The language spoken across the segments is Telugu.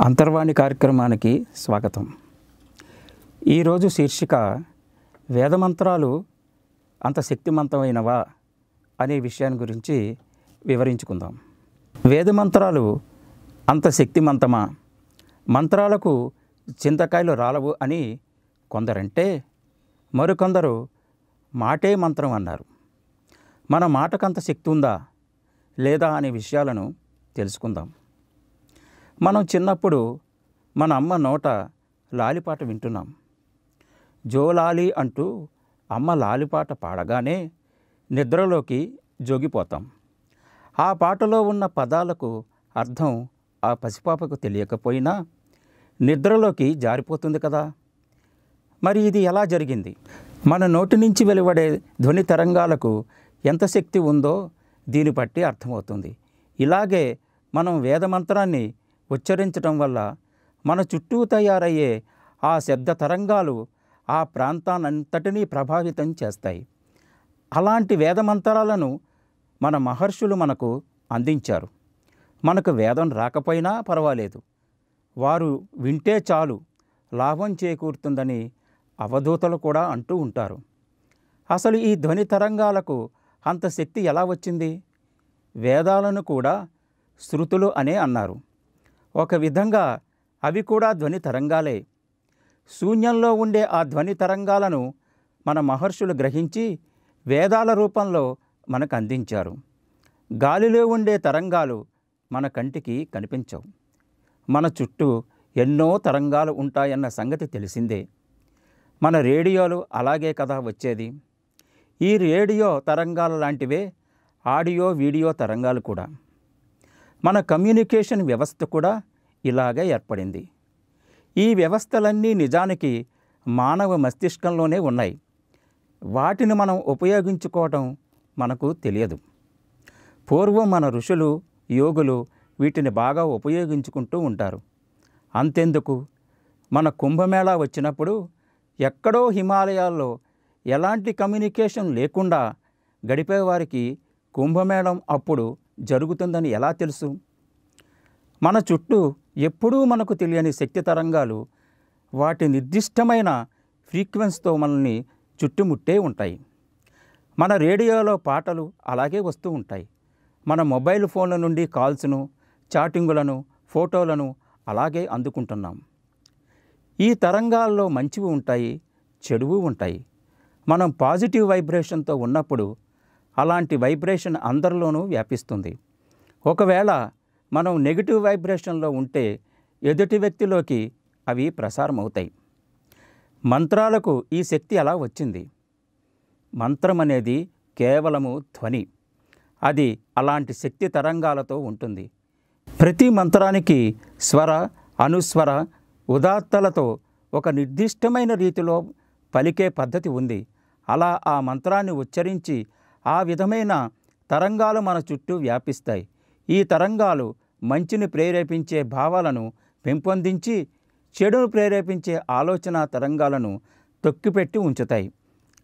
అంతర్వాణి కార్యక్రమానికి స్వాగతం. ఈరోజు శీర్షిక వేదమంత్రాలు అంత శక్తివంతమైనవా అనే విషయాన్ని గురించి వివరించుకుందాం. వేదమంత్రాలు అంత శక్తిమంతమా? మంత్రాలకు చింతకాయలు రాలవు అని కొందరంటే మరికొందరు మాటే మంత్రం అన్నారు. మన మాటకంత శక్తి ఉందా లేదా అనే విషయాలను తెలుసుకుందాం. మనం చిన్నప్పుడు మన అమ్మ నోట లాలిపాట వింటున్నాం. జోలాలి అంటూ అమ్మ లాలిపాట పాడగానే నిద్రలోకి జోగిపోతాం. ఆ పాటలో ఉన్న పదాలకు అర్థం ఆ పసిపాపకు తెలియకపోయినా నిద్రలోకి జారిపోతుంది కదా. మరి ఇది ఎలా జరిగింది? మన నోటి నుంచి వెలువడే ధ్వని తరంగాలకు ఎంత శక్తి ఉందో దీన్ని బట్టి అర్థమవుతుంది. ఇలాగే మనం వేదమంత్రాన్ని ఉచ్చరించటం వల్ల మన చుట్టూ తయారయ్యే ఆ శబ్ద తరంగాలు ఆ ప్రాంతాన్నంతటినీ ప్రభావితం చేస్తాయి. అలాంటి వేదమంతరాలను మన మహర్షులు మనకు అందించారు. మనకు వేదం రాకపోయినా పర్వాలేదు. వారు వింటే చాలు లాభం చేకూరుతుందని అవధూతలు కూడా అంటూ ఉంటారు. అసలు ఈ ధ్వని తరంగాలకు అంత శక్తి ఎలా వచ్చింది? వేదాలను కూడా శృతులు అనే అన్నారు. ఒక విధంగా అవి కూడా ధ్వని తరంగాలే. శూన్యంలో ఉండే ఆ ధ్వని తరంగాలను మన మహర్షులు గ్రహించి వేదాల రూపంలో మనకు అందించారు. గాలిలో ఉండే తరంగాలు మన కంటికి కనిపించవు. మన చుట్టూ ఎన్నో తరంగాలు ఉంటాయన్న సంగతి తెలిసిందే. మన రేడియోలు అలాగే కదా వచ్చేది. ఈ రేడియో తరంగాల లాంటివే ఆడియో వీడియో తరంగాలు కూడా. మన కమ్యూనికేషన్ వ్యవస్థ కూడా ఇలాగే ఏర్పడింది. ఈ వ్యవస్థలన్నీ నిజానికి మానవ మస్తిష్కంలోనే ఉన్నాయి. వాటిని మనం ఉపయోగించుకోవటం మనకు తెలియదు. పూర్వం మన ఋషులు యోగులు వీటిని బాగా ఉపయోగించుకుంటూ ఉంటారు. అంతెందుకు? మన కుంభమేళా వచ్చినప్పుడు ఎక్కడో హిమాలయాల్లో ఎలాంటి కమ్యూనికేషన్ లేకుండా గడిపేవారికి కుంభమేళం అప్పుడు జరుగుతుందని ఎలా తెలుసు? మన చుట్టూ ఎప్పుడూ మనకు తెలియని శక్తి తరంగాలు వాటి నిర్దిష్టమైన ఫ్రీక్వెన్స్తో మనల్ని చుట్టుముట్టే ఉంటాయి. మన రేడియోలో పాటలు అలాగే వస్తూ ఉంటాయి. మన మొబైల్ ఫోన్ల నుండి కాల్స్ను చాటింగులను ఫోటోలను అలాగే అందుకుంటున్నాం. ఈ తరంగాల్లో మంచివి ఉంటాయి చెడువు ఉంటాయి. మనం పాజిటివ్ వైబ్రేషన్తో ఉన్నప్పుడు అలాంటి వైబ్రేషన్ అందరిలోనూ వ్యాపిస్తుంది. ఒకవేళ మనం నెగిటివ్ వైబ్రేషన్లో ఉంటే ఎదుటి వ్యక్తిలోకి అవి ప్రసారం అవుతాయి మంత్రాలకు ఈ శక్తి అలా వచ్చింది. మంత్రం అనేది కేవలము ధ్వని. అది అలాంటి శక్తి తరంగాలతో ఉంటుంది. ప్రతి మంత్రానికి స్వర అనుస్వర ఉదాత్తలతో ఒక నిర్దిష్టమైన రీతిలో పలికే పద్ధతి ఉంది. అలా ఆ మంత్రాన్ని ఉచ్చరించి ఆ విధమైన తరంగాలు మన చుట్టూ వ్యాపిస్తాయి. ఈ తరంగాలు మంచిని ప్రేరేపించే భావాలను పెంపొందించి చెడును ప్రేరేపించే ఆలోచన తరంగాలను తొక్కిపెట్టి ఉంచుతాయి.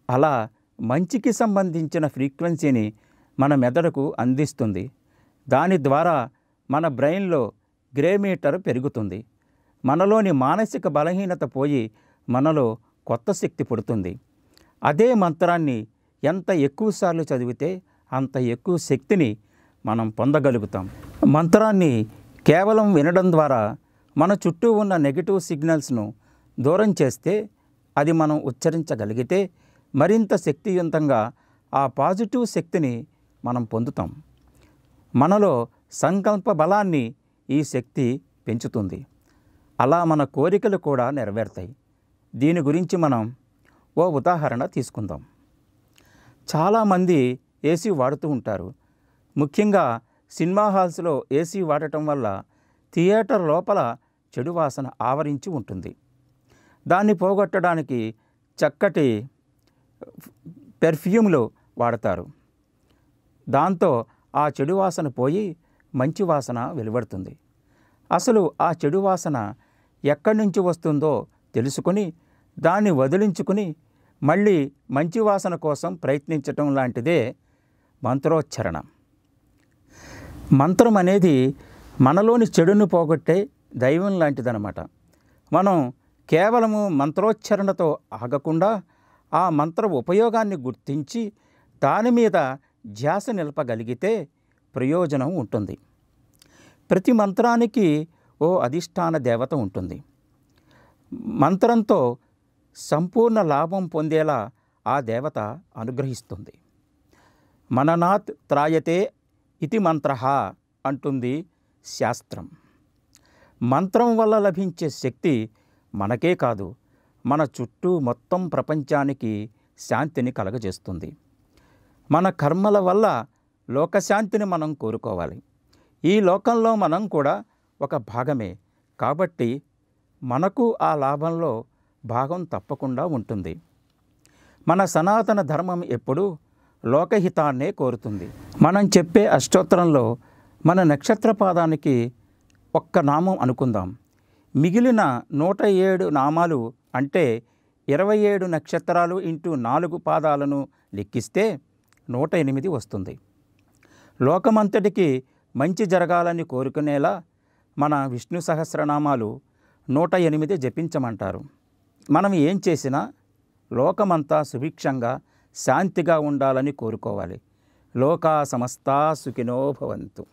అలా మంచికి సంబంధించిన ఫ్రీక్వెన్సీని మన మెదడుకు అందిస్తుంది. దాని ద్వారా మన బ్రెయిన్లో గ్రేమీటర్ పెరుగుతుంది. మనలోని మానసిక బలహీనత పోయి మనలో కొత్త శక్తి పుడుతుంది. అదే మంత్రాన్ని ఎంత ఎక్కువసార్లు చదివితే అంత ఎక్కువ శక్తిని మనం పొందగలుగుతాం. మంత్రాన్ని కేవలం వినడం ద్వారా మన చుట్టూ ఉన్న నెగిటివ్ సిగ్నల్స్ను దూరం చేస్తే అది మనం ఉచ్చరించగలిగితే మరింత శక్తివంతంగా ఆ పాజిటివ్ శక్తిని మనం పొందుతాం. మనలో సంకల్ప బలాన్ని ఈ శక్తి పెంచుతుంది. అలా మన కోరికలు కూడా నెరవేరుతాయి. దీని గురించి మనం ఓ ఉదాహరణ తీసుకుందాం. చాలామంది ఏసీ వాడుతూ ఉంటారు. ముఖ్యంగా సినిమా హాల్స్లో ఏసీ వాడటం వల్ల థియేటర్ లోపల చెడు వాసన ఆవరించి ఉంటుంది. దాన్ని పోగొట్టడానికి చక్కటి పెర్ఫ్యూమ్లు వాడతారు. దాంతో ఆ చెడు వాసన పోయి మంచి వాసన వెలువడుతుంది. అసలు ఆ చెడు వాసన ఎక్కడి నుంచి వస్తుందో తెలుసుకొని దాన్ని వదిలించుకుని మళ్ళీ మంచి వాసన కోసం ప్రయత్నించటం లాంటిదే మంత్రోచ్చరణ. మంత్రం అనేది మనలోని చెడును పోగొట్టే దైవం లాంటిదనమాట మనం కేవలము మంత్రోచ్చరణతో ఆగకుండా ఆ మంత్ర ఉపయోగాన్ని గుర్తించి దాని మీద ధ్యాస నిలపగలిగితే ప్రయోజనం ఉంటుంది. ప్రతి మంత్రానికి ఓ అధిష్టాన దేవత ఉంటుంది. మంత్రంతో సంపూర్ణ లాభం పొందేలా ఆ దేవత అనుగ్రహిస్తుంది. మననాత్ త్రాయతే ఇతి మంత్ర అంటుంది శాస్త్రం. మంత్రం వల్ల లభించే శక్తి మనకే కాదు మన చుట్టూ మొత్తం ప్రపంచానికి శాంతిని కలగజేస్తుంది. మన కర్మల వల్ల లోకశాంతిని మనం కోరుకోవాలి. ఈ లోకంలో మనం కూడా ఒక భాగమే కాబట్టి మనకు ఆ లాభంలో భాగం తప్పకుండా ఉంటుంది. మన సనాతన ధర్మం ఎప్పుడూ లోకహితాన్నే కోరుతుంది. మనం చెప్పే అష్టోత్తరంలో మన నక్షత్ర పాదానికి ఒక్క నామం అనుకుందాం. మిగిలిన నూట ఏడు నామాలు అంటే ఇరవై ఏడు నక్షత్రాలు ఇంటూ నాలుగు పాదాలను లెక్కిస్తే నూట ఎనిమిది వస్తుంది. లోకమంతటికి మంచి జరగాలని కోరుకునేలా మన విష్ణు సహస్రనామాలు నూట ఎనిమిది జపించమంటారు. మనం ఏం చేసినా లోకమంతా సుభిక్షంగా శాంతిగా ఉండాలని కోరుకోవాలి. లోకా సమస్తా సుఖినో భవంతు.